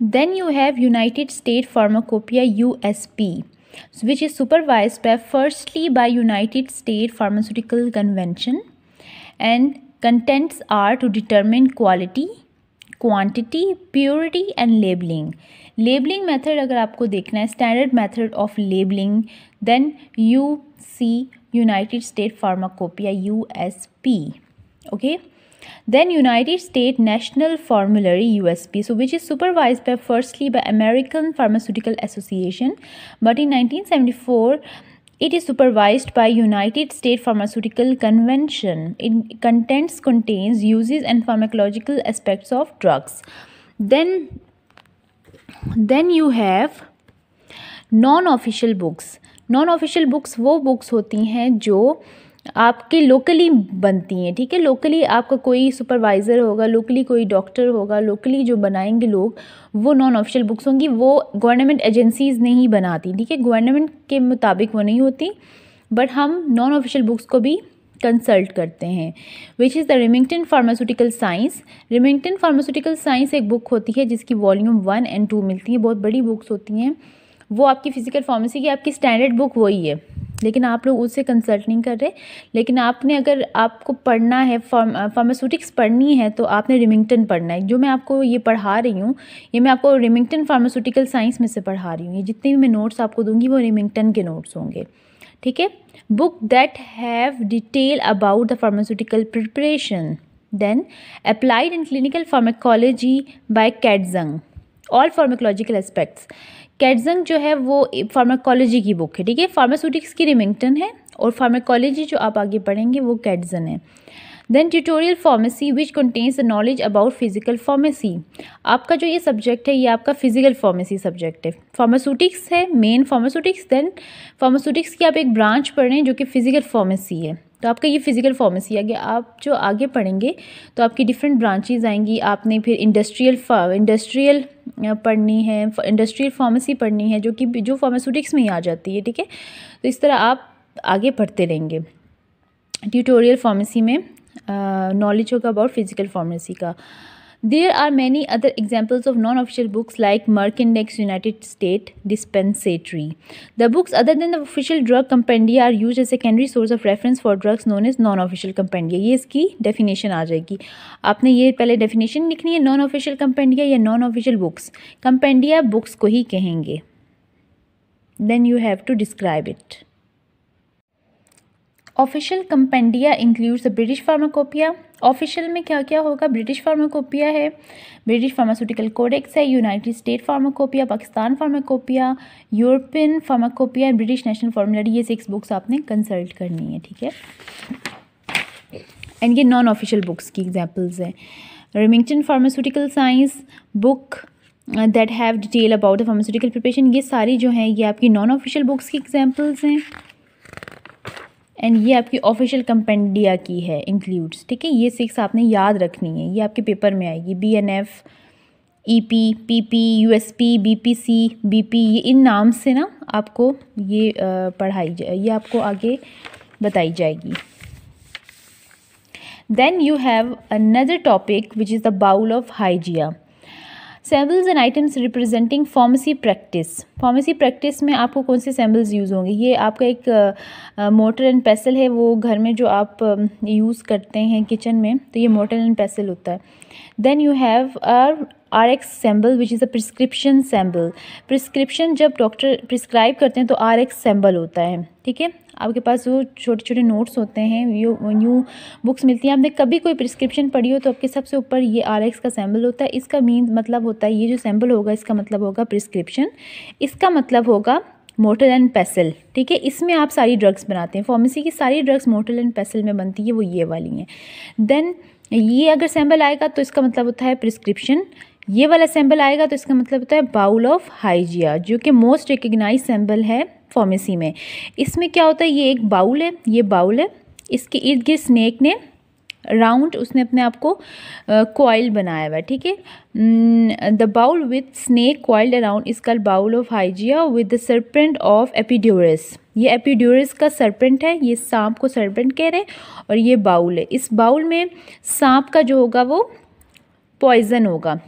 Then you have United States Pharmacopoeia USP, which is supervised by firstly by United States Pharmaceutical Convention and contents are to determine quality, quantity, purity and labeling. Labeling method अगर आपको देखना है standard method of labeling then you see United States Pharmacopoeia USP. Okay. Then United States National Formulary USP, so which is supervised by firstly by American Pharmaceutical Association, but in 1974 it is supervised by United States Pharmaceutical Convention. It contents contains uses and pharmacological aspects of drugs. Then then you have non-official books. Non-official books वो books होती हैं जो आपके locally बनती हैं, ठीक है? Locally आपका कोई सुपरवाइज़र होगा लोकली कोई डॉक्टर होगा लोकली जो बनाएँगे लोग, वो नॉन ऑफिशियल बुक्स होंगी, वो गवर्नमेंट एजेंसीज़ नहीं बनाती, ठीक है? गवर्नमेंट के मुताबिक वो नहीं होती बट हम नॉन ऑफिशियल बुक्स को भी कंसल्ट करते हैं which is the Remington pharmaceutical science Remington pharmaceutical science एक बुक होती है, जिसकी वॉल्यूम वन एंड टू मिलती है, बहुत बड़ी बुक्स होती हैं। वो आपकी फ़िज़िकल फार्मेसी की आपकी स्टैंडर्ड बुक वही है। लेकिन आप लोग उससे कंसल्ट नहीं कर रहे। लेकिन आपने अगर आपको पढ़ना है फार्मास्यूटिक्स पढ़नी है तो आपने रिमिंगटन पढ़ना है। जो मैं आपको ये पढ़ा रही हूँ, ये मैं आपको रिमिंगटन फार्मास्यूटिकल साइंस में से पढ़ा रही हूँ। ये जितने भी मैं नोट्स आपको दूँगी, वो रिमिंगटन के नोट्स होंगे। ठीक है? Book that have detail about the pharmaceutical preparation then applied in clinical pharmacology by Katzung all pharmacological aspects Katzung जो है वो फार्माकोलॉजी की बुक है, ठीक है? फार्मास्यूटिक्स की रिमिंगटन है और फार्माकोलॉजी जो आप आगे पढ़ेंगे वो कैटजन है। Then tutorial pharmacy which contains the knowledge about physical pharmacy आपका जो ये सब्जेक्ट है, ये आपका फ़िज़िकल फार्मेसी सब्जेक्ट है। फार्मास्यूटिक्स है मेन फार्मास्यूटिक्स देन फार्मास्यूटिक्स की आप एक ब्रांच पढ़ रहे हैं जो कि फ़िज़िकल फार्मेसी है। तो आपका ये फ़िज़िकल फार्मेसी आ गया आप जो आगे पढ़ेंगे तो आपकी डिफरेंट ब्रांचेज आएँगी। आपने फिर इंडस्ट्रियल इंडस्ट्रियल पढ़नी है इंडस्ट्रियल फार्मेसी पढ़नी है, जो कि जो फार्मास्यूटिक्स में ही आ जाती है, ठीक है? तो इस तरह आप आगे पढ़ते रहेंगे। ट्यूटोरियल फार्मेसी में नॉलेज होगा अबाउट फ़िज़िकल फार्मेसी का। There are many other examples of non-official books like Merck Index United States Dispensatory. The books other than the official drug compendia are used as secondary source of reference for drugs known as non-official compendia. ये इसकी definition आ जाएगी आपने ये पहले definition लिखनी है non-official compendia या non-official books. Compendia books को ही कहेंगे Then you have to describe it. Official compendia includes the British Pharmacopoeia official में क्या क्या होगा? ब्रिटिश फार्माकोपिया है। ब्रिटिश फार्मास्यूटिकल कोडेक्स है। United State Pharmacopoeia Pakistan Pharmacopoeia European Pharmacopoeia and British National Formulary ये सिक्स बुक्स आपने consult करनी है, ठीक है? एंड ये नॉन ऑफिशियल बुक्स की एग्जाम्पल्स हैं। Remington pharmaceutical science book that have detail about the pharmaceutical preparation ये सारी जो हैं, ये आपकी नॉन ऑफिशियल बुक्स की एग्जाम्पल्स हैं। एंड ये आपकी ऑफिशियल कंपेंडिया की है इंक्लूड्स ठीक है, ये सिक्स आपने याद रखनी है। ये आपके पेपर में आएगी। B N F E P P P U S P B P C B P ये इन नाम से ना आपको ये पढ़ाई जाए ये आपको आगे बताई जाएगी। Then you have another topic which is the bowl of Hygieia symbols and items representing pharmacy practice pharmacy practice में आपको कौन से सैम्बल्स यूज़ होंगे? ये आपका एक मोटर एंड पैसल है, वो घर में जो आप यूज़ करते हैं किचन में तो ये मोटर एंड पैसल होता है। Then you have R R X symbol which is a prescription symbol prescription जब डॉक्टर प्रिस्क्राइब करते हैं तो आर एक्स सैम्बल होता है, ठीक है? आपके पास वो छोटे छोटे नोट्स होते हैं, यू न्यू बुक्स मिलती हैं। आपने कभी कोई प्रिस्क्रिप्शन पढ़ी हो तो आपके सबसे ऊपर ये आर एक्स का सैम्बल होता है। इसका मीन मतलब होता है, ये जो सैम्बल होगा, इसका मतलब होगा प्रिस्क्रिप्शन इसका मतलब होगा मोटल एंड पेसल ठीक है? इसमें आप सारी ड्रग्स बनाते हैं। फार्मेसी की सारी ड्रग्स मोटल एंड पेसल में बनती है, वो ये वाली हैं। देन ये अगर सैम्बल आएगा तो इसका मतलब होता है प्रिस्क्रिप्शन ये वाला सैम्बल आएगा तो इसका मतलब होता है बाउल ऑफ़ हाइजिया जो कि मोस्ट रिकग्नाइज सैम्बल है। फार्मेसी में। इसमें क्या होता है, ये एक बाउल है, ये बाउल है। इसके इर्द गिर्द स्नेक ने राउंड उसने अपने आप को कॉइल बनाया हुआ है, ठीक है? The bowl with snake coiled around is called bowl of Hygieia with the serpent of Epidaurus ये एपीड्यूरस का सरपेंट है, ये सांप को सरपेंट कह रहे हैं और ये बाउल है। इस बाउल में सांप का जो होगा वो पॉइजन होगा।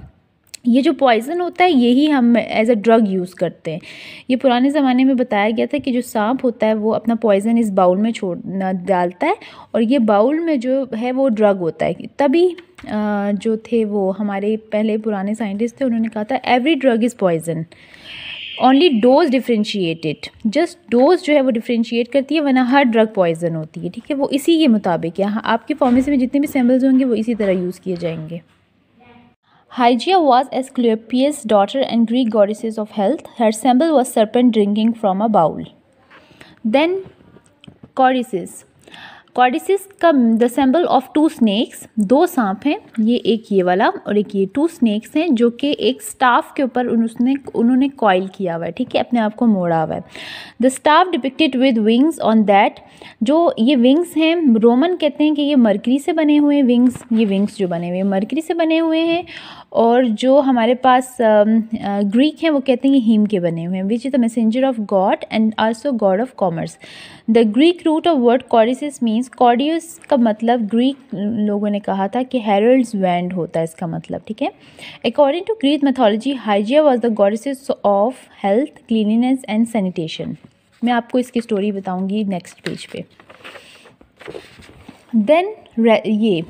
ये जो पॉइज़न होता है यही हम एज अ ड्रग यूज़ करते हैं। ये पुराने ज़माने में बताया गया था कि जो सांप होता है, वो अपना पॉइज़न इस बाउल में छोड़ डालता है और ये बाउल में जो है, वो ड्रग होता है। तभी जो थे वो हमारे पहले पुराने साइंटिस्ट थे, उन्होंने कहा था every drug is poison only dose differentiated just dose जो है, वो डिफ्रेंशिएट करती है, वरना हर ड्रग पॉइजन होती है। ठीक है, वो इसी के मुताबिक है। आपके फॉर्मेसी में जितने भी सैम्बल्स होंगे, वो इसी तरह यूज़ किए जाएँगे। Hygeia was Asclepius' daughter and Greek goddesses of health. Her symbol was serpent drinking from a bowl. Then Codices. Codices का the symbol of two snakes दो सांप हैं, ये एक ये वाला और एक ये टू स्नैक्स हैं, जो कि एक स्टाफ के ऊपर उसने, उन्होंने कॉयल किया हुआ है, ठीक है अपने आप को मोड़ा हुआ है the staff depicted with wings on that जो ये विंग्स हैं रोमन कहते हैं कि ये मरकरी से बने हुए विंग्स ये विंग्स जो बने हुए हैं मरकरी से बने हुए हैं और जो हमारे पास ग्रीक हैं, वो कहते हैं हीम के बने हुए हैं which is the messenger of god and also god of commerce the Greek root of word caduceus means caduceus का मतलब ग्रीक लोगों ने कहा था कि हेरल्ड्स वैंड होता है इसका मतलब ठीक है? According to Greek mythology Hygieia was the goddess of health cleanliness and sanitation मैं आपको इसकी स्टोरी बताऊँगी नेक्स्ट पेज पे। देन ये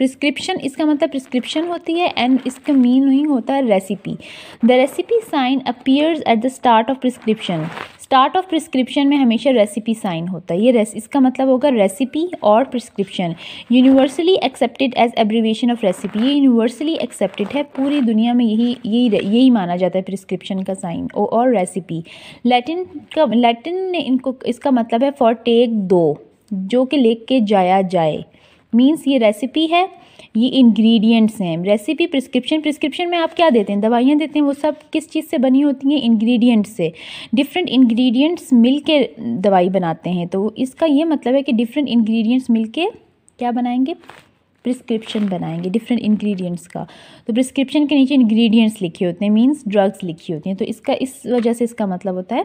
प्रिस्क्रिप्शन इसका मतलब प्रिस्क्रिप्शन होती है एंड इसका मीनिंग होता है recipe the recipe sign appears at the start of prescription start of prescription में हमेशा रेसिपी साइन होता है। ये रेस इसका मतलब होगा रेसिपी और prescription universally accepted as abbreviation of recipe ये यूनिवर्सली एक्सेप्टेड है। पूरी दुनिया में यही यही यही माना जाता है प्रिस्क्रिप्शन का साइन और रेसिपी लैटिन का लैटिन ने इनको, इसका मतलब है फॉर टेक दो, जो कि लेके जाया जाए। मीन्स ये रेसिपी है, ये इंग्रेडिएंट्स हैं। रेसिपी प्रिस्क्रिप्शन प्रिस्क्रिप्शन में आप क्या देते हैं? दवाइयाँ देते हैं, वो सब किस चीज़ से बनी होती हैं? इंग्रेडिएंट्स से। डिफरेंट इंग्रेडिएंट्स मिल के दवाई बनाते हैं तो इसका ये मतलब है कि डिफरेंट इंग्रेडिएंट्स मिल के क्या बनाएँगे? प्रिस्क्रिप्शन बनाएँगे डिफरेंट इंग्रेडिएंट्स का। तो प्रिस्क्रिप्शन के नीचे इंग्रेडिएंट्स लिखे होते हैं मीन्स ड्रग्स लिखी होती हैं तो इसका, इस वजह से इसका मतलब होता है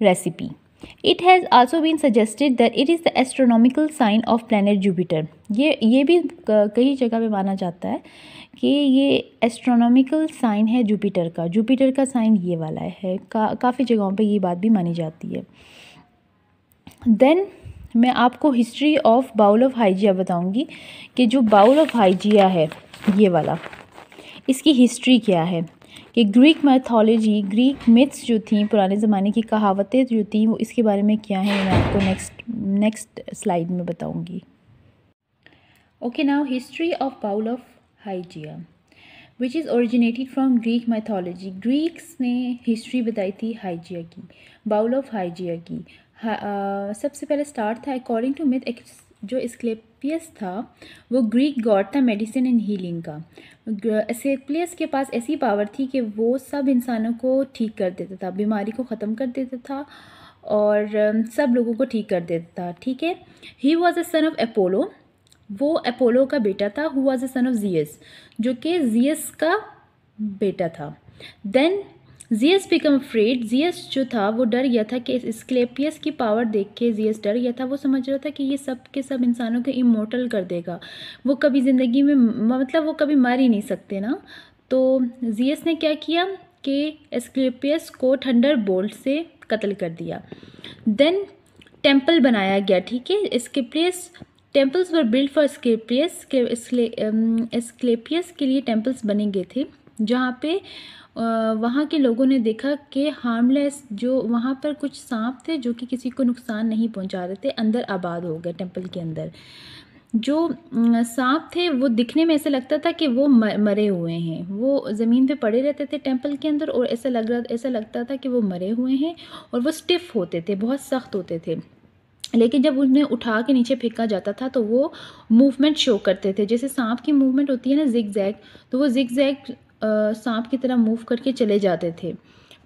recipe it has also been suggested that it is the astronomical sign of planet Jupiter ये ये भी कई जगह पे माना जाता है कि ये एस्ट्रोनॉमिकल साइन है जुपिटर का। जुपिटर का साइन ये वाला है। का, काफ़ी जगहों पे ये बात भी मानी जाती है। देन मैं आपको history of bowl of Hygieia बताऊँगी कि जो बाउल ऑफ़ हाइजिया है, ये वाला, इसकी हिस्ट्री क्या है? कि ग्रीक मैथोलॉजी ग्रीक मिथ्स जो थी पुराने ज़माने की कहावतें जो थी वो इसके बारे में क्या है मैं आपको नेक्स्ट नेक्स्ट स्लाइड में बताऊँगी। Okay now history of bowl of Hygieia which is originated from Greek mythology Greeks ने हिस्ट्री बताई थी हाइजिया की बाउल ऑफ़ हाइजिया की। आ, सबसे पहले स्टार्ट था अकॉर्डिंग टू मिथ जो एस्क्लेपियस था, वो ग्रीक गॉड था मेडिसिन एंड हीलिंग का। एस्क्लेपियस के पास ऐसी पावर थी कि वो सब इंसानों को ठीक कर देता था, बीमारी को ख़त्म कर देता था और सब लोगों को ठीक कर देता था, ठीक है? He was a son of Apollo वो अपोलो का बेटा था who was a son of Zeus जो कि जियस का बेटा था। Then Zeus become afraid Zeus जो था, वो डर गया था कि स्क्लेपियस की पावर देख के जियस डर गया था। वो समझ रहा था कि ये सब के सब इंसानों को इमोटल कर देगा। वो कभी ज़िंदगी में मतलब वो कभी मर ही नहीं सकते ना। तो जीएस ने क्या किया कि एस्क्लेपियस को थंडर बोल्ट से कत्ल कर दिया। देन टेंपल बनाया गया, ठीक है? Asclepius temples were build for Asclepius के लिए टेम्पल्स बने गए थे, जहाँ पे वहाँ के लोगों ने देखा कि हार्मलेस जो वहाँ पर कुछ सांप थे जो कि किसी को नुकसान नहीं पहुँचा रहे थे, अंदर आबाद हो गए टेंपल के अंदर। जो सांप थे, वो दिखने में ऐसा लगता था कि वो मरे हुए हैं। वो ज़मीन पे पड़े रहते थे टेंपल के अंदर और ऐसा लग रहा, ऐसा लगता था कि वो मरे हुए हैं और वो स्टिफ़ होते थे, बहुत सख्त होते थे। लेकिन जब उन्हें उठा के नीचे फेंका जाता था तो वो मूवमेंट शो करते थे। जैसे सांप की मूवमेंट होती है ना जिग जैग तो वो जिग जैग सांप की तरह मूव करके चले जाते थे।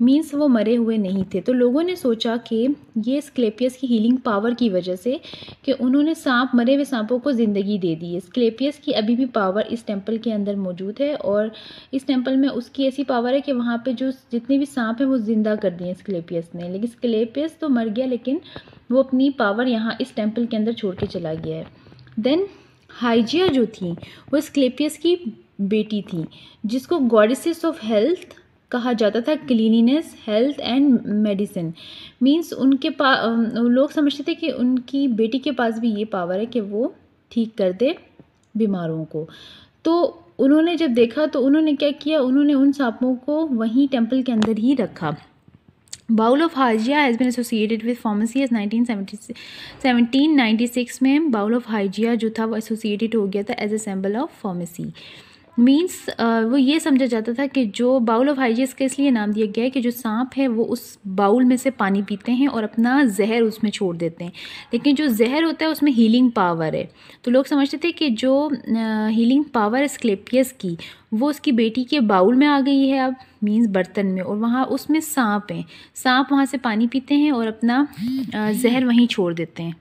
मीन्स वो मरे हुए नहीं थे। तो लोगों ने सोचा कि ये स्क्लेपियस की हीलिंग पावर की वजह से कि उन्होंने सांप, मरे हुए सांपों को ज़िंदगी दे दी है। स्क्लेपियस की अभी भी पावर इस टेंपल के अंदर मौजूद है और इस टेंपल में उसकी ऐसी पावर है कि वहाँ पे जो जितने भी सांप हैं वो ज़िंदा कर दिए स्क्लेपियस ने। लेकिन स्क्लेपियस तो मर गया, लेकिन वो अपनी पावर यहाँ इस टेंपल के अंदर छोड़ के चला गया है। देन हाइजिया जो थी, वो स्क्लेपियस की बेटी थी, जिसको गॉडेसेस ऑफ़ हेल्थ कहा जाता था cleanliness health and medicine means उनके पा लोग समझते थे कि उनकी बेटी के पास भी ये पावर है कि वो ठीक कर दे बीमारों को। तो उन्होंने जब देखा तो उन्होंने क्या किया? उन्होंने उन सांपों को वहीं टेंपल के अंदर ही रखा। Bowl of Hygieia has been associated with pharmacy as nineteen seventeen ninety six में बाउल ऑफ़ हाइजिया जो था, वो एसोसिएटेड हो गया था as a symbol of pharmacy means वो ये समझा जाता था कि जो बाउल ऑफ़ हाइजियस का इसलिए नाम दिया गया है कि जो सांप है, वो उस बाउल में से पानी पीते हैं और अपना जहर उसमें छोड़ देते हैं। लेकिन जो जहर होता है, उसमें हीलिंग पावर है। तो लोग समझते थे कि जो हीलिंग पावर स्क्लेपियस की, वो उसकी बेटी के बाउल में आ गई है अब मीन्स बर्तन में, और वहाँ उसमें सांप हैं। सांप वहाँ से पानी पीते हैं और अपना जहर वहीं छोड़ देते हैं।